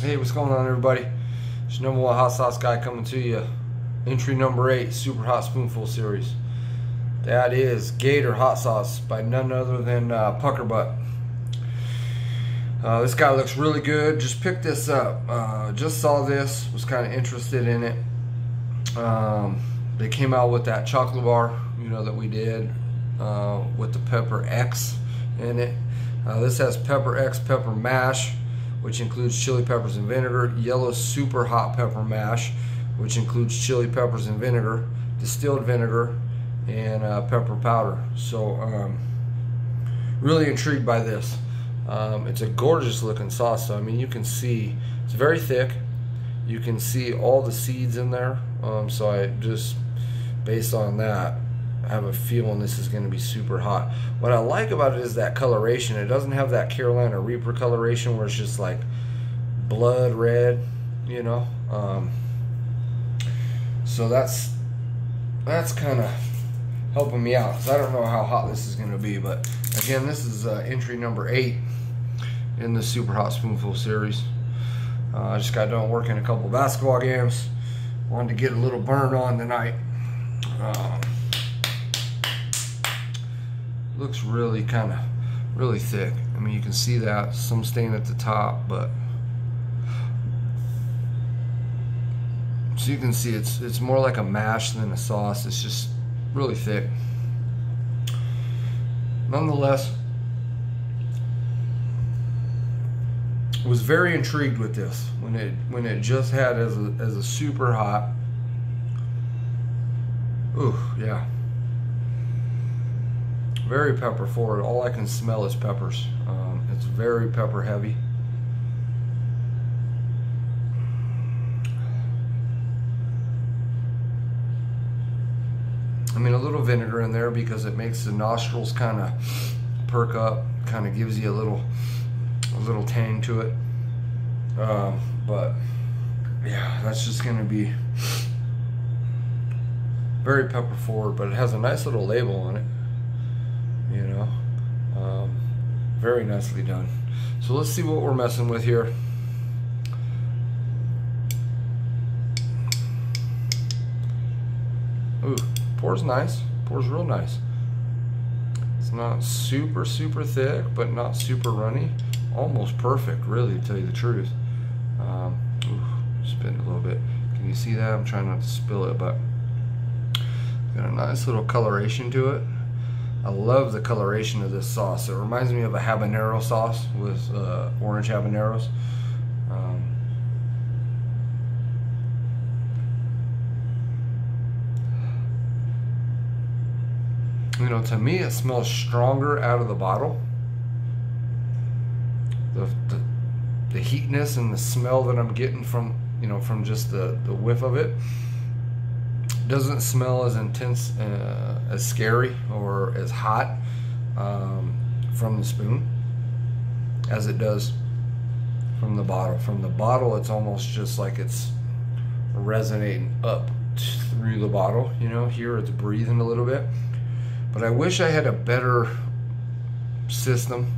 Hey, what's going on, everybody? It's number one hot sauce guy coming to you. Entry number eight, Super Hot Spoonful Series. That is Gator Hot Sauce by none other than uh, PuckerButt. Uh, this guy looks really good. Just picked this up. Uh, just saw this. Was kind of interested in it. Um, they came out with that chocolate bar, you know, that we did uh, with the pepper X in it. Uh, this has pepper X pepper mash which includes chili peppers and vinegar, yellow super hot pepper mash, which includes chili peppers and vinegar, distilled vinegar, and uh, pepper powder. So, um, really intrigued by this. Um, it's a gorgeous looking sauce. So, I mean, you can see it's very thick. You can see all the seeds in there. Um, so, I just, based on that, I have a feeling this is going to be super hot. What I like about it is that coloration. It doesn't have that Carolina Reaper coloration where it's just like blood red, you know. Um, so that's that's kind of helping me out because I don't know how hot this is going to be. But again, this is uh, entry number eight in the Super Hot Spoonful series. Uh, I just got done working a couple basketball games. Wanted to get a little burn on tonight. Um, looks really kind of really thick. I mean, you can see that some stain at the top, but so you can see it's it's more like a mash than a sauce. It's just really thick. Nonetheless, was very intrigued with this when it when it just had as a as a super hot. Ooh, yeah very pepper forward. All I can smell is peppers. Um, it's very pepper heavy. I mean, a little vinegar in there because it makes the nostrils kind of perk up, kind of gives you a little, a little tang to it. Um, but yeah, that's just going to be very pepper forward, but it has a nice little label on it you know? Um, very nicely done. So let's see what we're messing with here. Ooh, pours nice. Pours real nice. It's not super super thick but not super runny. Almost perfect really to tell you the truth. Um, ooh, spin a little bit. Can you see that? I'm trying not to spill it but got a nice little coloration to it I love the coloration of this sauce. It reminds me of a habanero sauce with uh, orange habaneros. Um, you know, to me, it smells stronger out of the bottle. The, the, the heatness and the smell that I'm getting from, you know, from just the, the whiff of it doesn't smell as intense, uh, as scary, or as hot um, from the spoon as it does from the bottle. From the bottle, it's almost just like it's resonating up through the bottle. You know, here it's breathing a little bit. But I wish I had a better system.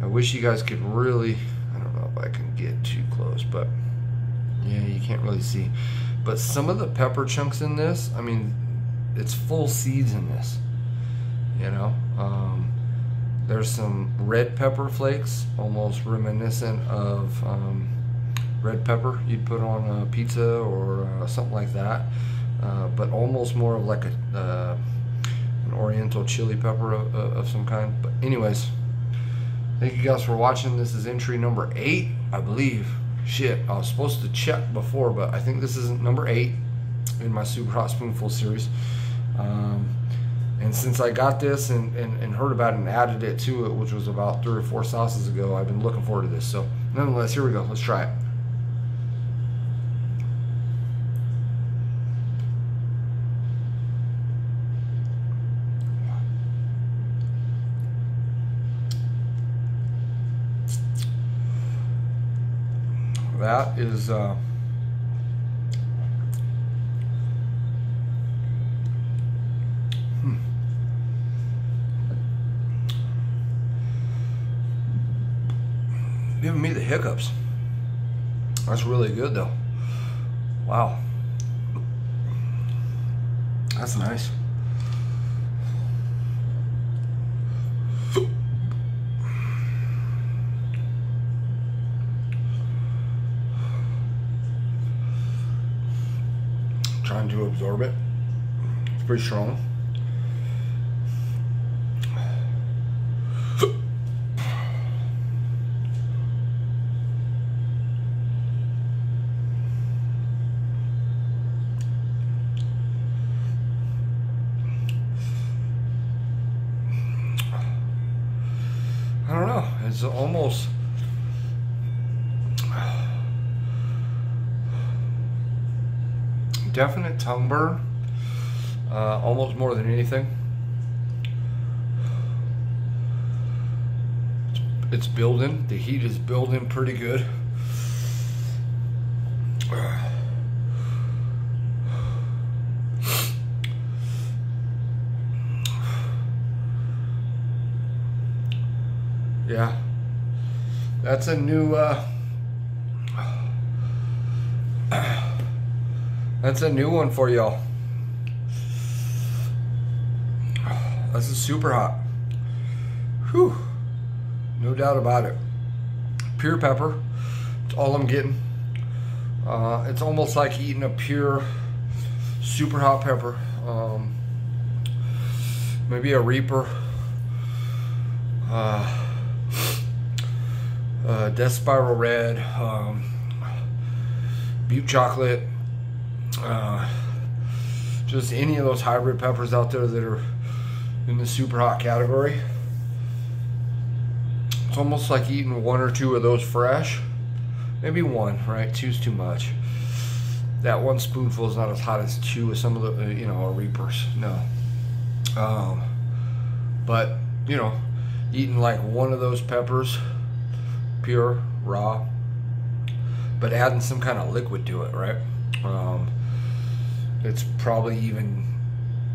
I wish you guys could really, I don't know if I can get too close, but yeah, you can't really see. But some of the pepper chunks in this, I mean, it's full seeds in this. You know, um, there's some red pepper flakes, almost reminiscent of um, red pepper you'd put on a pizza or uh, something like that. Uh, but almost more of like a uh, an oriental chili pepper of, of some kind. But anyways, thank you guys for watching. This is entry number eight, I believe shit, I was supposed to check before, but I think this is number eight in my Super Hot Spoonful series. Um, and since I got this and, and, and, heard about it and added it to it, which was about three or four sauces ago, I've been looking forward to this. So, nonetheless, here we go. Let's try it. That is uh, hmm. giving me the hiccups. That's really good though. Wow. That's nice. To absorb it. It's pretty strong. I don't know. It's almost. Definite tongue burn. Uh, almost more than anything. It's building. The heat is building pretty good. Yeah. That's a new uh That's a new one for y'all. This is super hot. Whew. No doubt about it. Pure pepper. It's all I'm getting. Uh, it's almost like eating a pure, super hot pepper. Um, maybe a Reaper. Uh, uh, Death Spiral Red. Um, Butte Chocolate. Uh, just any of those hybrid peppers out there that are in the super hot category. It's almost like eating one or two of those fresh. Maybe one, right? Two's too much. That one spoonful is not as hot as two of some of the, uh, you know, reapers. No. Um, but, you know, eating like one of those peppers, pure, raw, but adding some kind of liquid to it, right? Um, it's probably even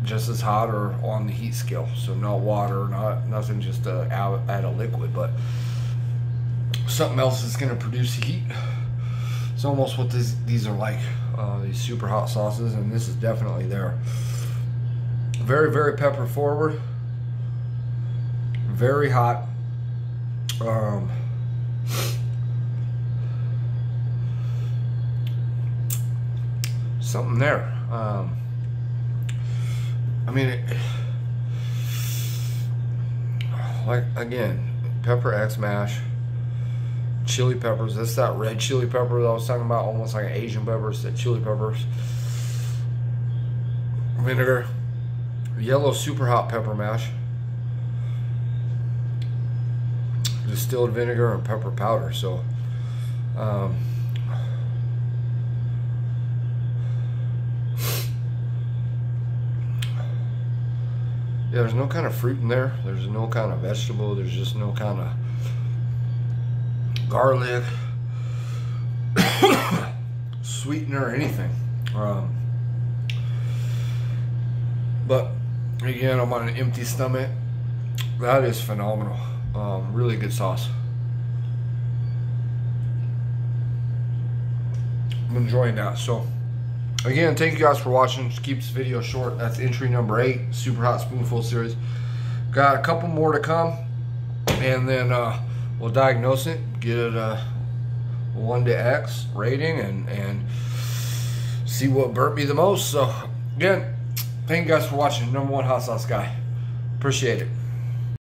just as hot or on the heat scale. So not water, not nothing, just uh, add, add a liquid, but something else is going to produce heat. It's almost what this, these are like, uh, these super hot sauces, and this is definitely there. Very, very pepper forward. Very hot. Um, something there. Um, I mean, it, like again, pepper X mash, chili peppers. That's that red chili pepper that I was talking about, almost like an Asian peppers. That chili peppers, vinegar, yellow super hot pepper mash, distilled vinegar and pepper powder. So. Um, Yeah, there's no kind of fruit in there. There's no kind of vegetable. There's just no kind of garlic, sweetener, or anything. Um, but again, I'm on an empty stomach. That is phenomenal. Um, really good sauce. I'm enjoying that. So. Again, thank you guys for watching. Just keep this video short. That's entry number eight, Super Hot Spoonful series. Got a couple more to come, and then uh, we'll diagnose it, get it a one to X rating, and and see what burnt me the most. So again, thank you guys for watching. Number one hot sauce guy. Appreciate it.